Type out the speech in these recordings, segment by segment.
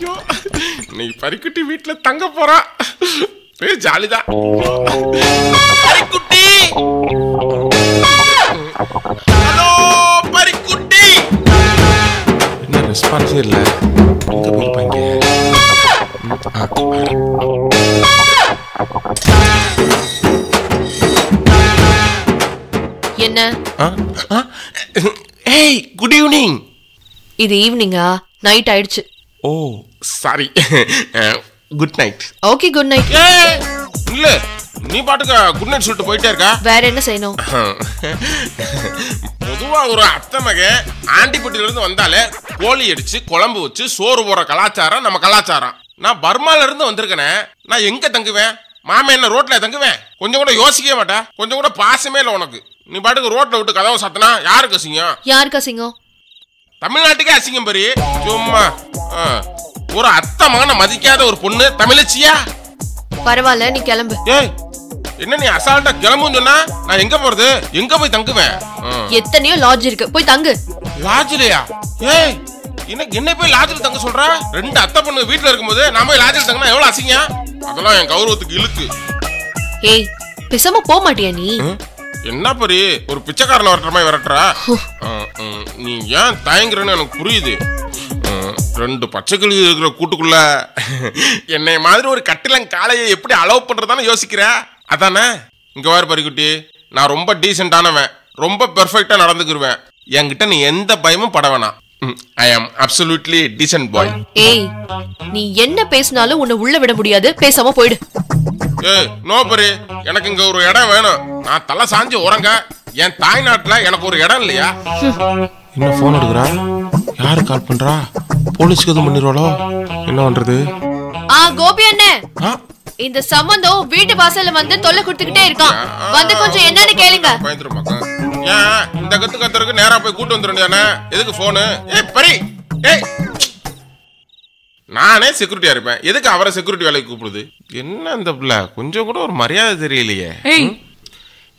ஐயோ இன்னைக்கு பரிக்குட்டி வீட்டுல தங்க போறா. ஒரே ஜாலிதான் ஹலோ பரிக்குட்டி. என்ன ரெஸ்பான்ஸே இல்ல? எங்க போயிருப்பாங்க. என்ன? ஏய் குட் ஈவினிங். இது ஈவினிங்கா? நைட் ஆயிடுச்சு. ஓ sorry good night okay good night இல்ல நீ பாட்டுக்க குட் நைட் சொல்லிட்டு போயிட்டே இருக்கா? வேற என்ன செய்யணும்? பொதுவா ஒரு அத்தை ஆண்டிப்பட்டியில இருந்து வந்தாலே கோழி அடிச்சு குழம்பு வச்சு சோறு போற கலாச்சாரம் நம்ம கலாச்சாரம். நான் பர்மால இருந்து வந்திருக்கேனே. நான் எங்க தங்குவேன்? மாமன் என்ன ரோட்ல தங்குவேன்? கொஞ்சம் கூட யோசிக்கவே மாட்டேன். கொஞ்சம் கூட பாசமே இல்லை உனக்கு. நீ பாட்டுக்கு ரோட்ல விட்டு கதவை சத்தனா யாருக்கு அசிங்கம்? யாருக்கு அசிங்கம்? தமிழ்நாட்டுக்கே அசிங்கம் பெரிய சும்மா. ஒரு அத்தை மகனை மதிக்காத ஒரு பொண்ணு. தமிழச்சியா? பரவாயில்ல நீ கிளம்பு. ஏய் என்ன நீ அசால்ட்டா கிளம்புன்னு சொன்னா நான் எங்க போறது? எங்க போய் தங்குவேன். எத்தனையோ லாட்ஜ் இருக்கு. போய் தங்கு. லாட்ஜ்லயா ஏய் என்ன என்ன போய் லாட்ஜ்ல தங்க சொல்ற? ரெண்டு அத்தை பொண்ணு வீட்ல இருக்கும்போது நான் போய் லாட்ஜ்ல தங்கினா எவ்வளவு அசிங்க அதெல்லாம் என் கௌரவத்துக்கு இழுக்கு. ஏய் பேசாம போக மாட்டியா நீ? என்ன பரி ஒரு பிச்சைக்காரனை வரட்டுற மாதிரி விரட்டுறா? நீ ஏன் தயங்குறன்னு எனக்கு புரியுது. ரெண்டு பச்சைக்கிளி இருக்கிற கூட்டுக்குள்ள என்னை மாதிரி ஒரு கட்டிலங் காளையை எப்படி அலோவ் பண்றதானே யோசிக்கிற? அதானே? இங்க வாரு பரிக்குட்டி நான் ரொம்ப டீசென்டானவன் ரொம்ப பெர்ஃபெக்டா நடந்துக்கிருவேன். என்கிட்ட நீ எந்த பயமும் பட வேணாம். ஐ ஆம் அப்சல்யூட்லி டீசென்ட் பாய் ஏய் நீ என்ன பேசினாலும் உன்னை உள்ள விட முடியாது. பேசாம போயிடு. ஏய் நோ பரி. எனக்கு இங்க ஒரு இடம் வேணும். நான் தலை சாஞ்சு உறங்க. என் தாய்நாட்டுல எனக்கு ஒரு இடம் இல்லையா? என்ன போன் எடுக்கிறா? யாரு கால் பண்றா? போலீஸ்க்கு எதுவும் பண்ணிடுவாளோ? என்ன பண்றது? ஆ கோபி அண்ணே. இந்த சம்பந்தம் வீட்டு வாசல்ல வந்து தொல்லை கொடுத்துக்கிட்டே இருக்கான். வந்து கொஞ்சம் என்னன்னு கேளுங்க. பயந்துரும் ஏன் இந்த கத்து கத்துறதுக்கு நேரா போய் கூட்டு வந்துருண்டியானே எதுக்கு போனு ஏய் பரி. ஏய் நானே செக்யூரிட்டியா இருப்பேன். எதுக்கு அவரை செக்யூரிட்டி வேலைக்கு கூப்பிடுது என்ன இந்த பிள்ளை? கொஞ்சம் கூட ஒரு மரியாதை தெரியலையே.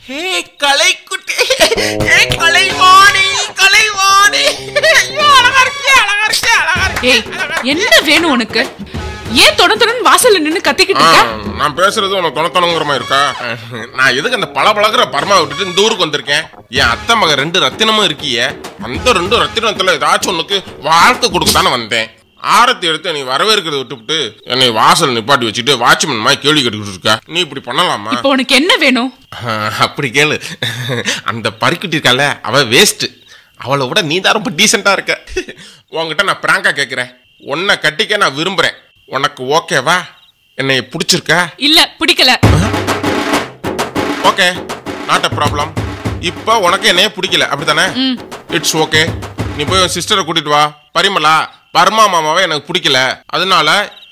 ஹே கலைக்குட்டி. ஏ கலைவாணி கலைவாணி. ஐயோ, அழகா இருக்கே அழகா இருக்கே அழகா இருக்கே. என்ன வேணும் உனக்கு? ஏன் தொட தொடன்னு வாசல்ல நின்னு கத்திக்கிட்டு இருக்க? நான் பேசுறது உனக்கு தொணத்தனங்கிற மாதிரி இருக்கா? நான் எதுக்கு அந்த பல பழகிற பர்மா விட்டுட்டு இந்த ஊருக்கு வந்திருக்கேன்? என் அத்தை மக ரெண்டு ரத்தினமும் இருக்கியே. அந்த ரெண்டு ரத்தினத்துல ஏதாச்சும் உனக்கு வாழ்க்கை கொடுக்கத்தானே வந்தேன். ஆரத்தி எடுத்து நீ வரவேற்கிறத விட்டுவிட்டு என்னை வாசல் நிப்பாட்டி வச்சுட்டு வாட்ச்மேன் மாதிரி கேள்வி கேட்டுக்கிட்டு இருக்க. நீ இப்படி பண்ணலாமா? இப்போ உனக்கு என்ன வேணும்? அப்படி கேளு. அந்த பறிக்கிட்டு இருக்கால அவ வேஸ்ட் அவளை விட நீ தான் ரொம்ப டீசெண்டா இருக்க. உன்கிட்ட நான் பிராங்கா கேட்குறேன் உன்னை கட்டிக்க நான் விரும்புறேன். உனக்கு ஓகேவா என்னை பிடிச்சிருக்கா? இல்ல பிடிக்கல. ஓகே நாட் அ ப்ராப்ளம் இப்போ உனக்கு என்னைய பிடிக்கல அப்படித்தானே? இட்ஸ் ஓகே நீ போய் உன் சிஸ்டரை கூட்டிட்டு வா. பரிமலா பர்மா மாமாவை எனக்கு பிடிக்கல. அதனால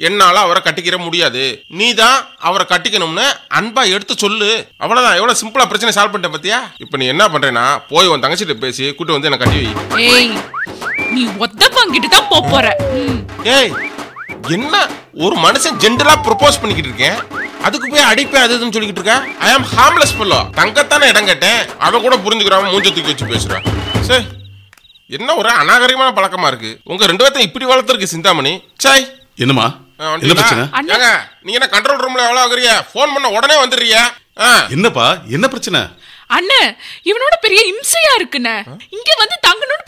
என்னால அவரை கட்டிக்கிற முடியாது. நீ தான் அவரை கட்டிக்கணும்னு அன்பா எடுத்து சொல்லு. அவ்வளவுதான். எவ்வளவு சிம்பிளா பிரச்சனை சால்வ் பண்ணிட்ட பத்தியா? இப்போ நீ என்ன பண்றேன்னா போய் உன் தங்கச்சிட்ட பேசி கூட்டி வந்து எனக்கு கட்டி வை. நீ ஒத்த பங்கிட்டு தான் போற. ஏய் என்ன ஒரு மனுஷன் ஜென்டலா ப்ரொபோஸ் பண்ணிக்கிட்டு இருக்கேன்? அதுக்கு போய் அடிப்பேன் அது இதுன்னு சொல்லிக்கிட்டு இருக்க? ஐ ஆம் ஹார்ம்லெஸ் ஃபெல்லோ தங்கத்தானே இடம் கேட்டேன். அதை கூட புரிஞ்சுக்கிறாம மூஞ்ச தூக்கி வச்சு பேசுறா. சே என்ன ஒரு அநாகரிகமான பழக்கமா இருக்கு? உங்க ரெண்டு பேர்த்தையும் இப்படி வளர்த்துருக்கு சிந்தாமணி. சாய் என்னம்மா? ஆ, என்ன பிரச்சனை? அண்ணா. ஏங்க நீங்க என்ன கண்ட்ரோல் ரூம்ல எவ்வளவு ஆகுறீங்க ஃபோன் பண்ண உடனே வந்துடுறியா? ஆ, என்னப்பா? என்ன பிரச்சனை? அண்ணே இவனோட பெரிய இம்சையா இருக்குண்ணே. இங்க வந்து தங்கணும்னு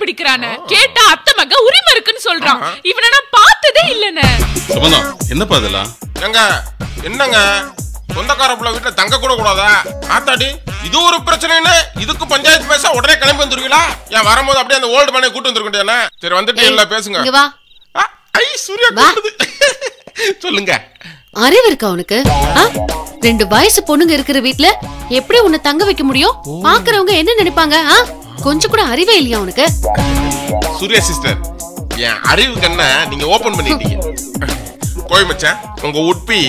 பிடிக்கிறானே கேட்டா அத்தை மக உரிமை இருக்குன்னு சொல்றான். இவனை நான் பார்த்ததே இல்லைண்ணே. சம்பந்தம் என்னப்பா இதெல்லாம்? ஏங்க என்னங்க? சொந்தக்கார புள்ள வீட்டுல தங்க கூட கூடாதா? ஆத்தாடி இது ஒரு பிரச்சனைன்னு இதுக்கு பஞ்சாயத்து பேச உடனே கிளம்பி வந்துருவீங்களா? ஏன் வரும்போது அப்படியே அந்த ஓல்டு மேனே கூட்டு வந்துருக்கேன் சரி வந்துட்டு எல்லாம் பேசுங்க. இங்க வா. ஆ, ஐ சூர்யா. சொல்லுங்க. அறிவு இருக்கா உனக்கு? ரெண்டு வயசு பொண்ணுங்க இருக்கிற வீட்ல எப்படி உன்னை தங்க வைக்க முடியும்? பாக்குறவங்க என்ன நினைப்பாங்க? கொஞ்சம் கூட அறிவே இல்லையா உனக்கு? சூர்யா சிஸ்டர் என் அறிவு கண்ண நீங்க ஓபன் பண்ணிட்டீங்க. கோய் மச்சான் உங்க would be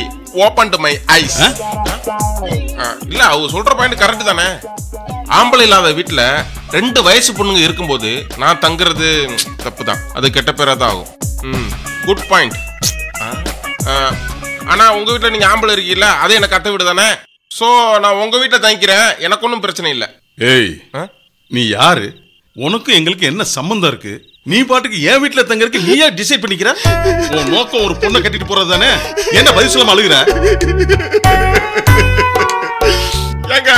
open to my eyes இல்ல அவங்க சொல்ற பாயிண்ட் கரெக்ட் தானே. ஆம்பளை இல்லாத வீட்டுல ரெண்டு வயசு பொண்ணுங்க இருக்கும்போது நான் தங்குறது தப்பு தான் அது கெட்ட பேரா தான் ஆகும். ம் குட் பாயிண்ட் ஆனா உங்க வீட்டுல நீங்க ஆம்பளை இருக்கீல்ல அது எனக்கு அத்தை வீடு தானே சோ நான் உங்க வீட்டுல தங்கிக்கிறேன் எனக்கு ஒன்றும் பிரச்சனை இல்லை. ஏய் ஆ? நீ யாரு? உனக்கும் எங்களுக்கு என்ன சம்பந்தம் இருக்கு? நீ பாட்டுக்கு என் வீட்டுல தங்கறதுக்கு நீயே டிசைட் பண்ணிக்கிற? உன் நோக்கம் ஒரு பொண்ணை கட்டிட்டு போறது தானே என்ன பதில் சொல்லாம அழுகுற? ஏங்க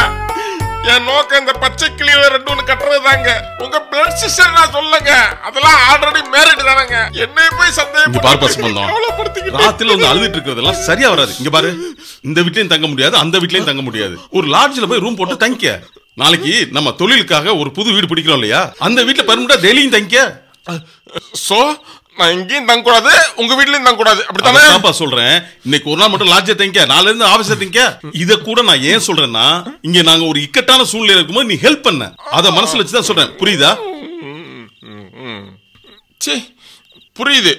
என் நோக்கம் இந்த பச்சை கிளியில ரெண்டு ஒண்ணு கட்டுறது தாங்க உங்க பிளட் சிஸ்டர் நான் சொல்லுங்க. அதெல்லாம் ஆல்ரெடி மேரிட் தானங்க. என்னை போய் சந்தேகம் சம்பந்தம் கவலைப்படுத்திக்கிட்டு ராத்திரில வந்து அழுதுட்டு இருக்கிறதெல்லாம் சரியா வராது. இங்க பாரு இந்த வீட்லயும் தங்க முடியாது அந்த வீட்லயும் தங்க முடியாது. ஒரு லாட்ஜ்ல போய் ரூம் போட்டு தங்கிக்க. நாளைக்கு நம்ம தொழிலுக்காக ஒரு புது வீடு பிடிக்கிறோம் இல்லையா? அந்த வீட்ல பெர்மனண்டா டெய்லியும் தங்கிக்க? சோ நான் இங்கேயும் தங்க கூடாது உங்க வீட்லயும் தங்க கூடாது அப்படித்தானே அதான்ப்பா சொல்றேன். இன்னைக்கு ஒரு நாள் மட்டும் லாட்ஜை தங்கிக்க நாளைல இருந்து ஆபீஸ்ல தங்கிக்க. இத கூட நான் ஏன் சொல்றேன்னா இங்க நாங்க ஒரு இக்கட்டான சூழ்நிலை இருக்கும்போது நீ ஹெல்ப் பண்ண. அத மனசுல வச்சு தான் சொல்றேன். புரியுதா? ச்சே புரியுது.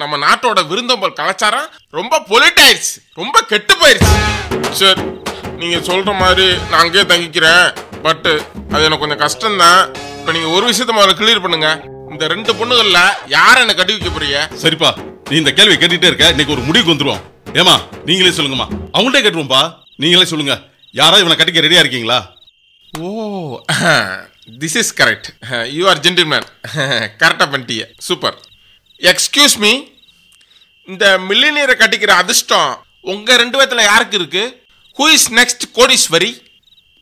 நம்ம நாட்டோட விருந்தோம்பல் கலாச்சாரம் ரொம்ப பொலிட் ஆயிடுச்சு ரொம்ப கெட்டு போயிடுச்சு சரி நீங்க சொல்ற மாதிரி நான் அங்கேயே தங்கிக்கிறேன். பட் அது எனக்கு கொஞ்சம் கஷ்டம்தான். இப்போ நீங்க ஒரு விஷயத்த முதல்ல கிளியர் பண்ணுங்க. இந்த ரெண்டு பொண்ணுகள்ல யார என்ன கட்டி வைக்க போறீங்க? சரிப்பா நீ இந்த கேள்வி கேட்டுட்டே இருக்க. இன்னைக்கு ஒரு முடிவுக்கு வந்துருவோம். ஏமா நீங்களே சொல்லுங்கம்மா. அவங்கள்ட்ட கேட்டுருவோம்ப்பா. நீங்களே சொல்லுங்க. யாராவது இவனை கட்டிக்க ரெடியா இருக்கீங்களா? ஓ this is correct you are gentleman கரெக்டாக பண்ணிட்டீங்க. சூப்பர் எக்ஸ்கியூஸ் மீ இந்த மில்லினியரை கட்டிக்கிற அதிர்ஷ்டம் உங்க ரெண்டு பேத்துல யாருக்கு இருக்கு? ஹூ இஸ் நெக்ஸ்ட் கோடீஸ்வரி?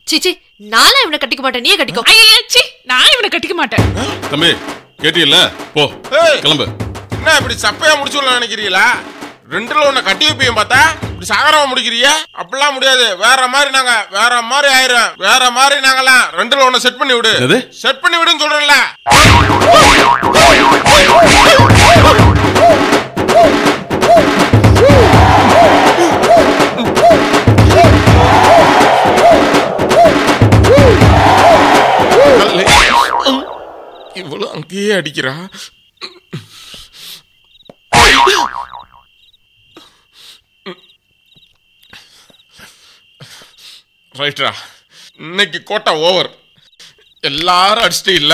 சிச்சி நானும் இவனை கட்டிக்க மாட்டேன் நீயே கட்டிக்கோ ஐயா சி நான் இவனை கட்டிக்க மாட்டேன் தம்பி கேட்டியல்ல போ. கிளம்பு என்ன இப்படி சப்பையா முடிச்சு நினைக்கிறீங்களா ரெண்டுல ஒண்ணு கட்டி வைப்பீங்க பார்த்தா இப்படி சாகரமா முடிக்கிறீங்க அப்படிலாம் முடியாது வேற மாதிரி நாங்க வேற மாதிரி ஆயிரும் வேற மாதிரி நாங்கலாம் ரெண்டுல ஒண்ணு செட் பண்ணி விடு? செட் பண்ணி விடுன்னு சொல்றேன்ல அங்கேயே அடிக்கிறா. ரைட்ரா இன்னைக்கு கோட்டை ஓவர் எல்லாரும் அடிச்சிட்டு இல்ல?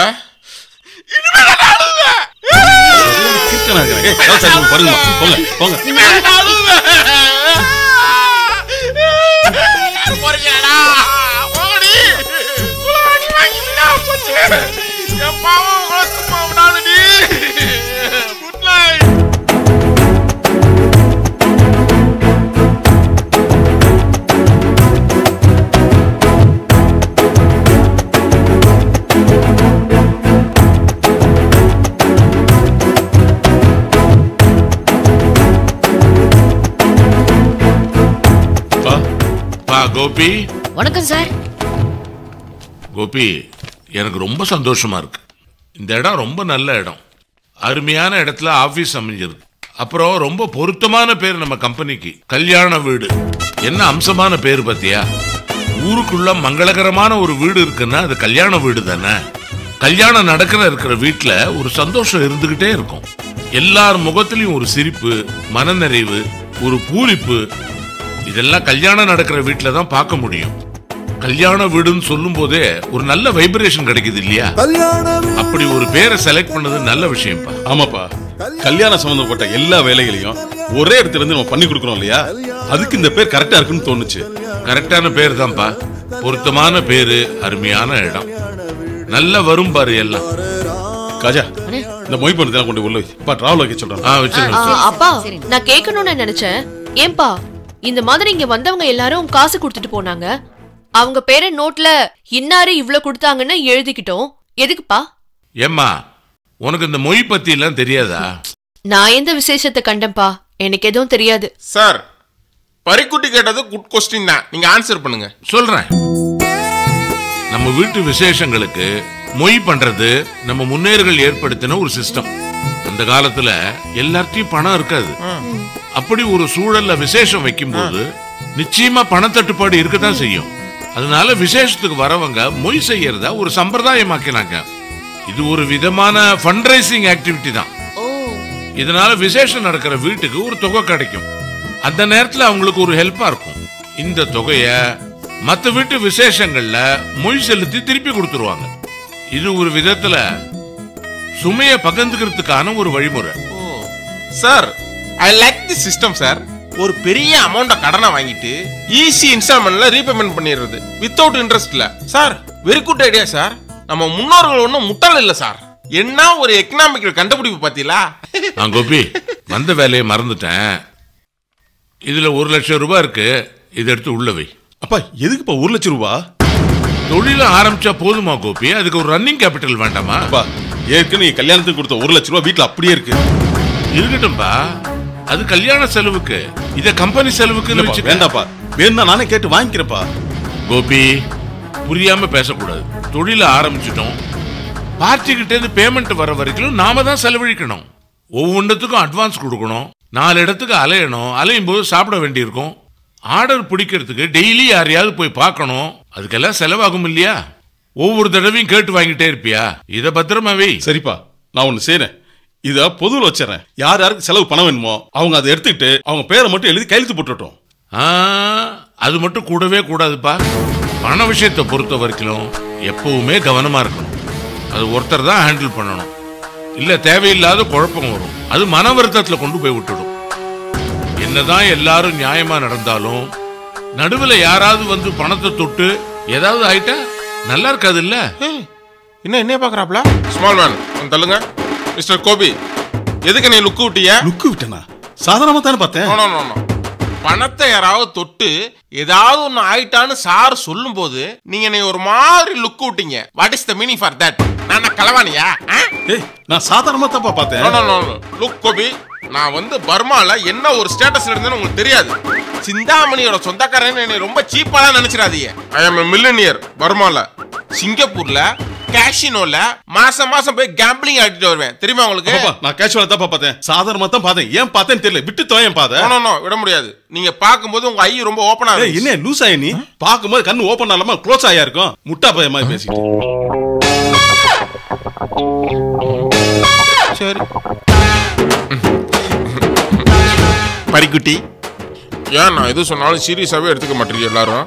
இனிமே என் பாவம் உங்களை சும்மா விடாதடி. பா பா கோபி. வணக்கம் சார். கோபி எனக்கு ரொம்ப சந்தோஷமா இருக்குது இந்த இடம் ரொம்ப நல்ல இடம். அருமையான இடத்துல ஆஃபீஸ் அமைஞ்சிருக்கு. அப்புறம் ரொம்ப பொருத்தமான பேர் நம்ம கம்பெனிக்கு கல்யாண வீடு. என்ன அம்சமான பேர் பார்த்தியா ஊருக்குள்ள மங்களகரமான ஒரு வீடு இருக்குன்னா அது கல்யாண வீடு தானே. கல்யாணம் நடக்கிற இருக்கிற வீட்டில் ஒரு சந்தோஷம் இருந்துக்கிட்டே இருக்கும். எல்லார் முகத்திலையும் ஒரு சிரிப்பு மனநிறைவு ஒரு பூரிப்பு. இதெல்லாம் கல்யாணம் நடக்கிற வீட்டில் தான் பார்க்க முடியும். கல்யாண வீடுன்னு சொல்லும் போதே ஒரு நல்ல வைப்ரேஷன் கிடைக்குது இல்லையா? அப்படி ஒரு பேரை செலக்ட் பண்ணது நல்ல விஷயம்ப்பா. ஆமாப்பா. கல்யாணம் சம்பந்தப்பட்ட எல்லா வேலைகளையும் ஒரே இடத்துல இருந்து நம்ம பண்ணி கொடுக்குறோம் இல்லையா? அதுக்கு இந்த பேர் கரெக்டா இருக்குன்னு தோணுச்சு. கரெக்டான பேர் தான்ப்பா. பொருத்தமான பேரு அருமையான இடம். நல்ல வரும் பாரு எல்லாம். காஜா இந்த மொய் பண்ணதெல்லாம் கொண்டு உள்ள. பா டிராவல் வைக்க சொல்றேன். அப்பா நான் கேட்கணும்னு நினைச்சேன். ஏன்பா இந்த மாதிரி இங்க வந்தவங்க எல்லாரும் காசு கொடுத்துட்டு போனாங்க. அவங்க பேரை நோட்ல இன்னாரு இவ்ளோ கொடுத்தாங்கன்னு எழுதிக்கிட்டோம். எதுக்குப்பா? ஏம்மா உனக்கு இந்த மொய் பத்தி எல்லாம் தெரியாதா? நான் எந்த விசேஷத்தை கண்டேன்ப்பா? எனக்கு எதுவும் தெரியாது. சார் பரிக்குட்டி கேட்டது குட் கொஸ்டின் தான். நீங்க ஆன்சர் பண்ணுங்க. சொல்றேன். நம்ம வீட்டு விசேஷங்களுக்கு மொய் பண்றது நம்ம முன்னேறுகள் ஏற்படுத்தின ஒரு சிஸ்டம் அந்த காலத்துல எல்லார்ட்டையும் பணம் இருக்காது. அப்படி ஒரு சூழல்ல விசேஷம் வைக்கும்போது நிச்சயமா பணத்தட்டுப்பாடு இருக்கத்தான் செய்யும். அதனால விசேஷத்துக்கு வரவங்க மொய் செய்யறத ஒரு சம்பிரதாயமாக்கினாங்க. இது ஒரு விதமான ஃபண்ட்ரைசிங் ஆக்டிவிட்டி தான். இதனால விசேஷம் நடக்கிற வீட்டுக்கு ஒரு தொகை கிடைக்கும். அந்த நேரத்துல அவங்களுக்கு ஒரு ஹெல்ப்பா இருக்கும். இந்த தொகைய மத்த வீட்டு விசேஷங்கள்ல மொய் செலுத்தி திருப்பி கொடுத்துருவாங்க. இது ஒரு விதத்துல சுமைய பகிர்ந்துக்கிறதுக்கான ஒரு வழிமுறை. Sir I like the system sir ஒரு பெரிய அமௌண்ட கடனை வாங்கிட்டு ஈஸி இன்ஸ்டால்மெண்ட்ல ரீபேமெண்ட் பண்ணிடுறது. Without இன்ட்ரெஸ்ட்ல sir very good idea sir நம்ம முன்னோர்கள் ஒன்றும் முட்டாள் இல்லை சார் என்ன ஒரு எக்கனாமிக்கல் கண்டுபிடிப்பு பார்த்தீங்களா? நான் கோபி வந்த வேலையை மறந்துட்டேன். இதுல ஒரு லட்சம் ரூபாய் இருக்கு. இதை எடுத்து உள்ள வை. அப்பா எதுக்குப்பா ஒரு லட்சம் ரூபா? தொழில ஆரம்பிச்சா போதுமா கோபி? அதுக்கு ஒரு ரன்னிங் கேபிட்டல் வேண்டாமா? அப்பா ஏற்கனவே கல்யாணத்துக்கு கொடுத்த ஒரு லட்சம் ரூபா வீட்டுல அப்படியே இருக்கு. இருக்கட்டும்பா. அது கல்யாண செலவுக்கு. இத கம்பெனி செலவுக்கு வேண்டாப்பா. வேணும்னா நானே கேட்டு வாங்கிக்கிறேன்ப்பா. கோபி புரியாம பேசக்கூடாது. தொழில ஆரம்பிச்சிட்டோம். பார்ட்டி கிட்ட இருந்து பேமெண்ட் வர வரைக்கும் நாம தான் செலவழிக்கணும். ஒவ்வொன்றத்துக்கும் அட்வான்ஸ் கொடுக்கணும். நாலு இடத்துக்கு அலையணும். அலையும் போது சாப்பிட வேண்டியிருக்கும். ஆர்டர் பிடிக்கிறதுக்கு டெய்லி யாரையாவது போய் பார்க்கணும். அதுக்கெல்லாம் செலவாகும் இல்லையா? ஒவ்வொரு தடவையும் கேட்டு வாங்கிட்டே இருப்பியா? இத பத்திரமா வை. சரிப்பா நான் ஒண்ணு செய்றேன். இத பொதுவில் வச்சிடறேன். யார் யாருக்கு செலவு பணம் வேணுமோ அவங்க அதை எடுத்துக்கிட்டு அவங்க பேரை மட்டும் எழுதி கையெழுத்து போட்டுட்டோம். அது மட்டும் கூடவே கூடாதுப்பா. பண விஷயத்தை பொறுத்த வரைக்கும் எப்பவுமே கவனமா இருக்கணும். அது ஒருத்தர் தான் ஹேண்டில் பண்ணணும். இல்ல தேவையில்லாத குழப்பம் வரும். அது மன வருத்தத்துல கொண்டு போய் விட்டுடும். என்னதான் எல்லாரும் நியாயமா நடந்தாலும் நடுவுல யாராவது வந்து பணத்தை தொட்டு ஏதாவது ஆயிட்டா நல்லா இருக்காது இல்ல? என்ன என்ன பார்க்குறாப்ல ஸ்மால் மேன் தள்ளுங்க. மிஸ்டர் கோபி எதுக்கு நீ லுக்கு விட்டிய? லுக்கு விட்டனா? சாதாரணமா தானே பார்த்தேன். No, no, no, no. பணத்தை யாராவது தொட்டு ஏதாவது ஒண்ணு ஆயிட்டான்னு சார் சொல்லும்போது நீங்க நீ ஒரு மாதிரி லுக் விட்டீங்க. What is the meaning for that நான் கலவானியா ஏய் நான் சாதாரணமா தான்ப்பா பார்த்தேன். லுக் கோபி நான் வந்து பர்மால என்ன ஒரு ஸ்டேட்டஸ்ல இருந்தேன்னு உங்களுக்கு தெரியாது. சிந்தாமணியோட சொந்தக்காரன் என்னை ரொம்ப சீப்பாலாம் நினைச்சிடாதீங்க. I am millionaire பர்மால. சிங்கப்பூர்ல கேஷினோல மாசம் மாசம் போய் கேம்பிளிங் ஆடிட்டு வருவேன். தெரியுமா உங்களுக்கு? நான் கேஷுவலா தான் பார்த்தேன். சாதாரணமா தான் பார்த்தேன். ஏன் பார்த்தேன்னு தெரியல. விட்டு தோயன் பாத No, no, no, விட முடியாது. நீங்க பாக்கும்போது உங்க ஐ ரொம்ப ஓபனா ஏய், என்ன லூஸ் ஆயி நீ? பாக்கும்போது கண்ணு ஓபன் ஆகாம க்ளோஸ் ஆயா இருக்கும்? முட்டா பைய மாதிரி பேசிட்டு சரி. பரிக்குட்டி ஏன் நான் எது சொன்னாலும் சீரியஸாவே எடுத்துக்க மாட்டீங்க எல்லாரும்.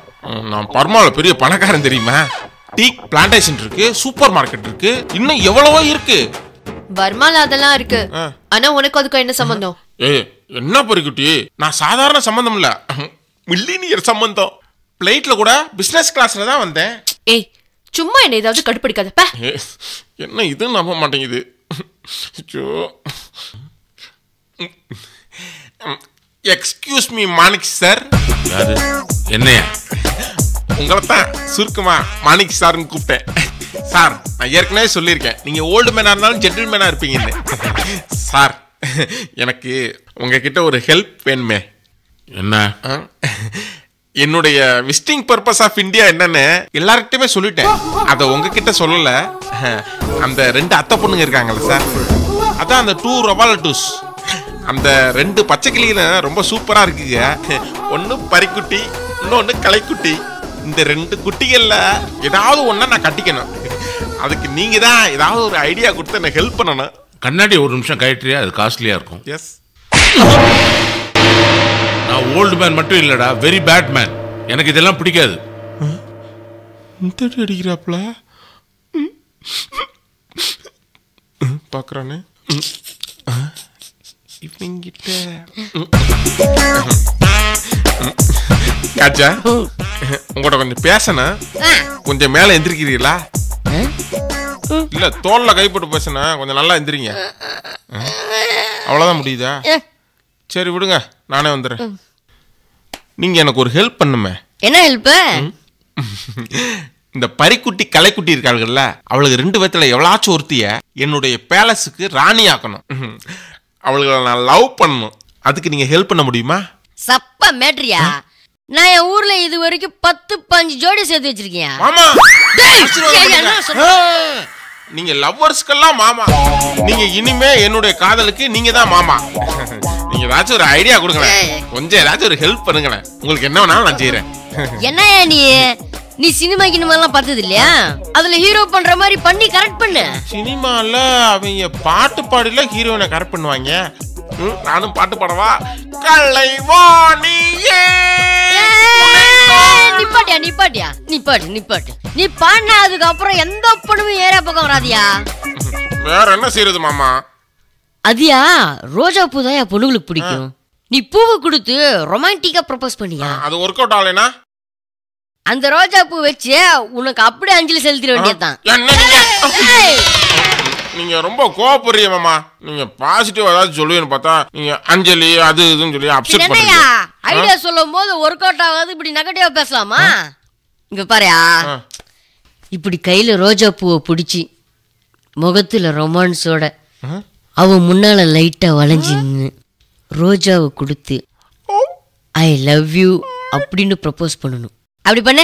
நான் பர்மாவில் பெரிய பணக்காரன் தெரியுமா? டீ பிளான்டேஷன் இருக்கு சூப்பர் மார்க்கெட் இருக்கு. இன்னும் எவ்வளவோ இருக்கு. பர்மால அதெல்லாம் இருக்கு. ஆ. ஆனா உனக்கு அதுக்கும் என்ன சம்பந்தம்? ஏய் என்ன பரிக்குட்டி நான் சாதாரண சம்பந்தம் இல்ல. மில்லினியர் சம்பந்தம். பிளைட்ல கூட பிசினஸ் கிளாஸ்ல தான் வந்தேன். ஏய் சும்மா என்ன ஏதாவது கடுப்பிடிக்காத. பே. ஏ, என்ன இது நம்ப மாட்டேங்குது. Excuse me Manik sir. என்னையா? உங்களை தான் சுருக்கமா மாணிக் சார்னு கூப்பிட்டேன். சார் நான் ஏற்கனவே சொல்லியிருக்கேன். நீங்க ஓல்டு மேனா இருந்தாலும் ஜென்டில்மேனா இருப்பீங்கன்னு. சார் எனக்கு உங்ககிட்ட ஒரு ஹெல்ப் வேணுமே. என்ன? என்னுடைய விசிட்டிங் பர்பஸ் ஆஃப் இந்தியா என்னன்னு எல்லார்கிட்டயுமே சொல்லிட்டேன். அதை உங்ககிட்ட சொல்லல. அந்த ரெண்டு அத்தை பொண்ணுங்க இருக்காங்கல்ல சார். அதான் அந்த டூ ரொபாலட்டூஸ் அந்த ரெண்டு பச்சை கிளியில ரொம்ப சூப்பரா இருக்குங்க. ஒன்னு பரிக்குட்டி இன்னொன்னு கலைக்குட்டி இந்த ரெண்டு குட்டிகள்ல ஏதாவது ஒண்ணா நான் கட்டிக்கணும். அதுக்கு நீங்க தான் ஏதாவது ஒரு ஐடியா கொடுத்து எனக்கு ஹெல்ப் பண்ணணும். கண்ணாடி ஒரு நிமிஷம் கழற்றியா அது காஸ்ட்லியா இருக்கும். எஸ் நான் ஓல்டு மேன் மட்டும் இல்லடா வெரி பேட் மேன் எனக்கு இதெல்லாம் பிடிக்காது. இந்த அடிக்கிறாப்ல பாக்குறானே. இவங்கிட்ட காஜா உங்கள்கிட்ட கொஞ்சம் பேசணும் கொஞ்சம் மேல எந்திரிக்கிறீங்களா இல்ல தோல்ல கைப்பட்டு பேசணும் கொஞ்சம் நல்லா எந்திரிங்க. அவ்வளவுதான் முடியுதா? சரி விடுங்க. நானே வந்துடுறேன். நீங்க எனக்கு ஒரு ஹெல்ப் பண்ணுமே. என்ன ஹெல்ப் இந்த பரிக்குட்டி கலைக்குட்டி இருக்காள்கள்ல அவளுக்கு ரெண்டு பேத்துல எவ்வளாச்சும் ஒருத்திய என்னுடைய பேலஸுக்கு ராணி ஆக்கணும். ம்ஹும். அவளுகளை நான் லவ் பண்ணணும். அதுக்கு நீங்க ஹெல்ப் பண்ண முடியுமா? சப்ப மேட்ரியா? நான் என் ஊர்ல இது வரைக்கும் பத்து பஞ்சு ஜோடி சேர்த்து வச்சிருக்கேன். மாமா! நீங்க லவ்வர்ஸ்க்கெல்லாம் மாமா. நீங்க இனிமே என்னுடைய காதலுக்கு நீங்க தான் மாமா. நீங்க ஏதாச்சும் ஒரு ஐடியா கொடுங்களேன். ஏய். கொஞ்சம் ஏதாச்சும் ஒரு ஹெல்ப் பண்ணுங்களேன். உங்களுக்கு என்ன வேணாலும் நான் செய்யறேன் என்னய்யா நீ? நீ சினிமா கினிமா எல்லாம் பார்த்தது இல்லையா? அதுல ஹீரோ பண்ற மாதிரி பண்ணி கரெக்ட் பண்ணு. சினிமால அவங்க பாட்டு பாடில ஹீரோயினை கரெக்ட் பண்ணுவாங்க. நானும் பாட்டு பாடவா? கலைவாணியே! நிப்பாட்டு நிப்பாட்டு. நீ பாடின அதுக்கப்புறம் எந்த பொண்ணுமே ஏரியா பக்கம் வராதியா? வேற என்ன செய்யறது மாமா? அதியா ரோஜா பூ தான் பொண்ணுங்களுக்கு பிடிக்கும். நீ பூவை கொடுத்து ரொமான்டிக்கா ப்ரப்போஸ் பண்ணியா? அது ஒர்க் அவுட் ஆகலைனா அந்த ரோஜா பூ வச்சு உனக்கு அப்படியே அஞ்சலி செலுத்திட வேண்டியதுதான். நீங்க? ரொம்ப கோவப்படுறீங்க மாமா. நீங்க பாசிட்டிவ் ஏதாவது சொல்லுவீங்கன்னு பார்த்தா நீங்க அஞ்சலி அது இதுன்னு சொல்லி அப்செட் என்னையா பண்ணுறீங்க ஐடியா சொல்லும் போது ஒர்க் அவுட் ஆகாது இப்படி நெகட்டிவா பேசலாமா? இங்க பாருயா. இப்படி கையில ரோஜா பூவை பிடிச்சி முகத்துல ரொமான்ஸோட அவ முன்னால லைட்டா வளைஞ்சு நின்னு ரோஜாவை கொடுத்து ஐ லவ் யூ அப்படின்னு ப்ரப்போஸ் பண்ணணும். அப்படி பண்ண.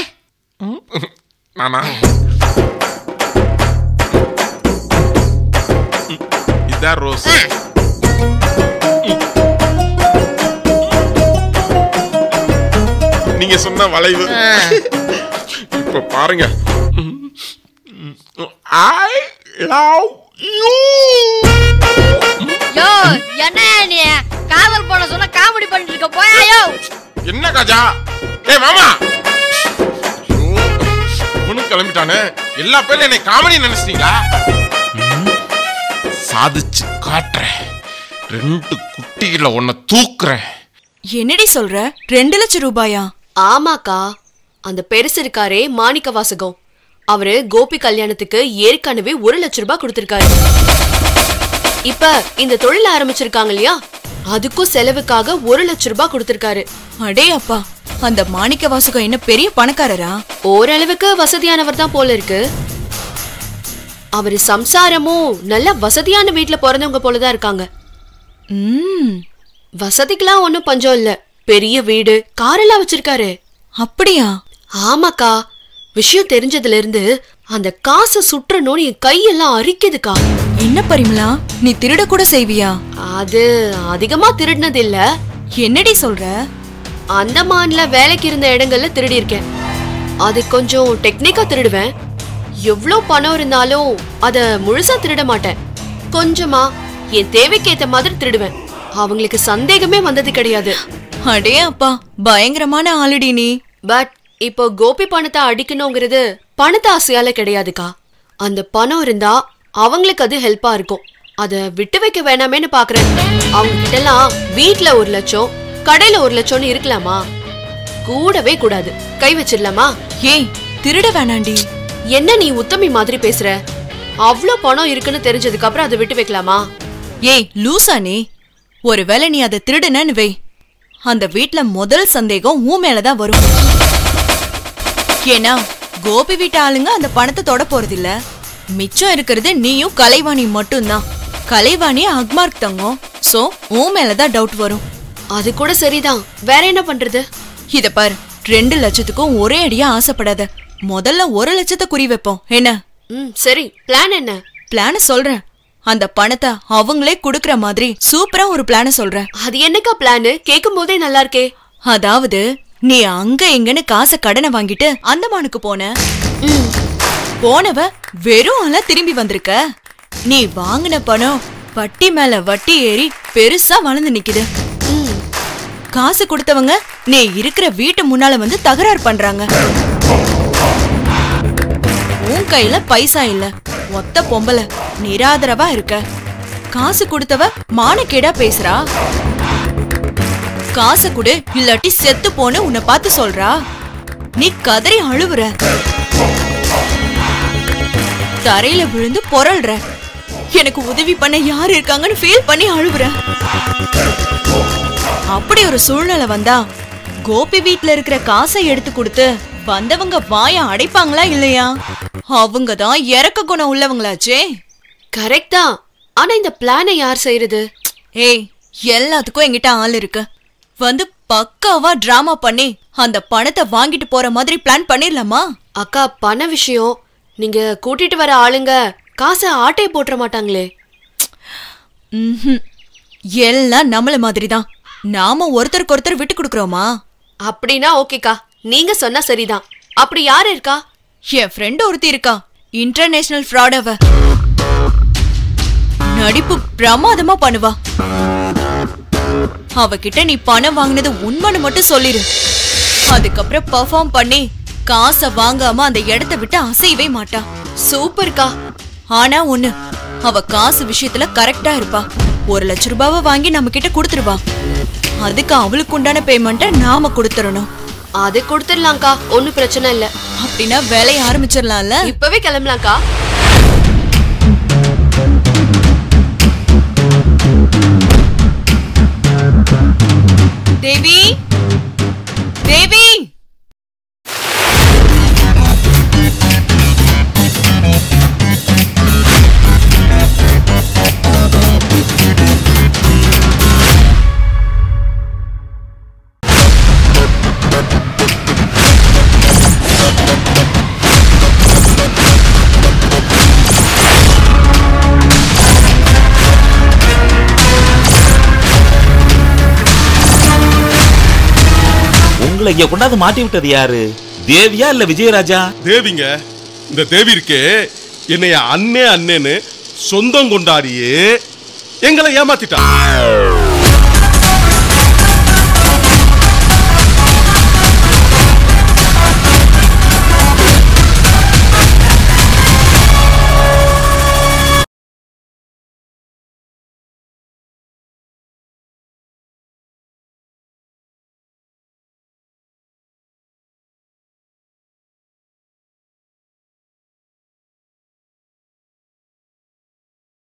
இதான் ரோஸ் நீங்க சொன்ன வளைவு. இப்ப பாருங்க. ஐ லவ் யூ யோ என்ன நீ? காதல் பண்ண சொன்னா காமெடி பண்ணிட்டு இருக்க போயா என்ன காஜா? ஏய் மாமா. இவனும் கிளம்பிட்டானே. எல்லா பேரும் என்னை காமெடி நினைச்சிட்டீங்களா? சாதிச்சு காட்டுறேன். ரெண்டு குட்டிகளை உன்னை தூக்குறேன். என்னடி சொல்ற? ரெண்டு லட்சம் ரூபாயா? ஆமாக்கா. அந்த பெருசு இருக்காரே மாணிக்க வாசகம். அவரு கோபி கல்யாணத்துக்கு ஏற்கனவே ஒரு லட்ச ரூபாய் கொடுத்திருக்காரு. இப்ப இந்த தொழில் ஆரம்பிச்சிருக்காங்க இல்லையா? அதுக்கும் செலவுக்காக ஒரு லட்ச ரூபாய் கொடுத்திருக்காரு. அடே அப்பா அந்த மாணிக்க வாசகம் என்ன பெரிய பணக்காரரா? ஓரளவுக்கு வசதியானவர் தான் போல இருக்கு. அவரு சம்சாரமும் நல்ல வசதியான வீட்ல பிறந்தவங்க போலதான் இருக்காங்க. ம். வசதிக்கெல்லாம் ஒன்னும் பஞ்சம் இல்ல. பெரிய வீடு காரெல்லாம் வச்சிருக்காரு. அப்படியா? ஆமாக்கா. விஷயம் தெரிஞ்சதுல இருந்து அந்த காசை சுற்றணும்னு என் கையெல்லாம் அரிக்குதுக்கா. என்ன பரிமளா? நீ திருட கூட செய்வியா? அது அதிகமா திருடினது இல்ல என்னடி சொல்ற? அந்தமான்ல வேலைக்கு இருந்த இடங்கள்ல திருடி இருக்கேன் அது கொஞ்சம் டெக்னிக்கா திருடுவேன். எவ்வளோ பணம் இருந்தாலும் அத முழுசா திருட மாட்டேன். கொஞ்சமா என் தேவைக்கு ஏத்த மாதிரி திருடுவேன். அவங்களுக்கு சந்தேகமே வந்தது கிடையாது. அடே அப்பா பயங்கரமான ஆளுடி நீ. பட் இப்போ கோபி பணத்தை அடிக்கணுங்கிறது பணத்தை ஆசையால கிடையாதுக்கா. அந்த பணம் இருந்தா அவங்களுக்கு அது ஹெல்ப்பா இருக்கும். அத விட்டு வைக்க வேணாமேன்னு பாக்குறேன். அவங்க கிட்டலாம் வீட்ல ஒரு லட்சம் கடையில ஒரு லட்சம்னு இருக்கலாமா? கூடவே கூடாது. கை வச்சிடலாமா? ஏய் திருட வேணாண்டி. என்ன நீ உத்தமி மாதிரி பேசுற? அவ்ளோ பணம் இருக்குன்னு தெரிஞ்சதுக்கு அப்புறம் அதை விட்டு வைக்கலாமா? ஏய் லூசா நீ. ஒருவேளை நீ அதை திருடுனன்னு வை. அந்த வீட்ல முதல் சந்தேகம் உன் மேலதான் வரும். ஏன்னா கோபி வீட்டு ஆளுங்க அந்த பணத்தை தொட போறதில்ல. மிச்சம் இருக்கிறது நீயும் கலைவாணி மட்டும்தான். கலைவாணி அக்மார்க் தங்கம். சோ உன் மேலதான் டவுட் வரும். அது கூட சரிதான். வேற என்ன பண்றது? இத பாரு ரெண்டு லட்சத்துக்கும் ஒரே அடியா ஆசைப்படாத. முதல்ல ஒரு லட்சத்தை குறி வைப்போம். என்ன? ம் சரி. பிளான் என்ன? பிளான சொல்றேன். அந்த பணத்தை அவங்களே குடுக்கற மாதிரி சூப்பரா ஒரு பிளான சொல்றேன். அது என்னக்கா பிளான் கேட்கும் போதே நல்லா இருக்கே. அதாவது நீ அங்க எங்கன்னு காசை கடனை வாங்கிட்டு அந்தமானுக்கு போன? போனவ வெறும் ஆளா திரும்பி வந்திருக்க. நீ வாங்கின பணம் வட்டி மேல வட்டி ஏறி பெருசா வளர்ந்து நிக்குது. காசு கொடுத்தவங்க நீ இருக்கிற வீட்டு முன்னால வந்து தகராறு பண்றாங்க. உன் கையில பைசா இல்ல. ஒத்த பொம்பளை நிராதரவா இருக்க. காசு கொடுத்தவ மானக்கேடா பேசுறா. காசை கொடு இல்லாட்டி செத்து போன்னு உன்னை பார்த்து சொல்றா. நீ கதறி அழுவுற. தரையில விழுந்து பொறல்ற. எனக்கு உதவி பண்ண யார் இருக்காங்கன்னு ஃபீல் பண்ணி அழுவுற. அப்படி ஒரு சூழ்நிலை வந்தா கோபி வீட்ல இருக்கிற காசை எடுத்து கொடுத்து வந்தவங்க வாய அடைப்பாங்களா இல்லையா? அவங்க தான் இறக்க குணம் உள்ளவங்களாச்சே. கரெக்ட் தான். ஆனா இந்த பிளானை யார் செய்யறது ஏய் எல்லாத்துக்கும் என்கிட்ட ஆள் இருக்கு. வந்து பக்காவா டிராமா பண்ணி அந்த பணத்தை வாங்கிட்டு போற மாதிரி பிளான் பண்ணிரலாமா? அக்கா பண விஷயம் நீங்க கூட்டிட்டு வர ஆளுங்க காசை ஆட்டை போட்டுற மாட்டாங்களே. எல்லாம் நம்மள மாதிரி தான் நாம ஒருத்தருக்கு ஒருத்தர் விட்டு கொடுக்கறோமா? அப்படின்னா ஓகேக்கா நீங்க சொன்னா சரிதான். அப்படி யாரு இருக்கா? என் ஃப்ரெண்ட் ஒருத்தி இருக்கா. இன்டர்நேஷனல் ஃப்ராட் அவ. நடிப்பு பிரமாதமா பண்ணுவா. அவகிட்ட நீ பணம் வாங்கினது உண்மைன்னு மட்டும் சொல்லிரு. அதுக்கப்புறம் பெர்ஃபார்ம் பண்ணி காசை வாங்காம அந்த இடத்த விட்டு அசையவே மாட்டா. சூப்பர்க்கா ஆனா ஒண்ணு அவ காசு விஷயத்துல கரெக்டா இருப்பா. ஒரு லட்ச ரூபாவை வாங்கி நம்ம கிட்ட கொடுத்துருவா. அதுக்கு அவளுக்கு உண்டான பேமெண்ட்டை நாம கொடுத்துடணும் அதை கொடுத்துடலாம்க்கா. ஒன்னும் பிரச்சனை இல்ல. அப்படின்னா வேலையை ஆரம்பிச்சிடலாம்ல? இப்பவே கிளம்பலாம்க்கா. தேவி உங்களை இங்க கொண்டாந்து மாட்டி விட்டது யாரு? தேவியா இல்ல விஜயராஜா? தேவிங்க இந்த தேவி இருக்கே என்னைய அண்ணே அண்ணேன்னு சொந்தம் கொண்டாடியே எங்களை ஏமாத்திட்டான்